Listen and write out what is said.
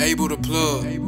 Able to plug.